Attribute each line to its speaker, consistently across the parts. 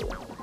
Speaker 1: Bye.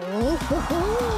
Speaker 1: Oh, ho, ho.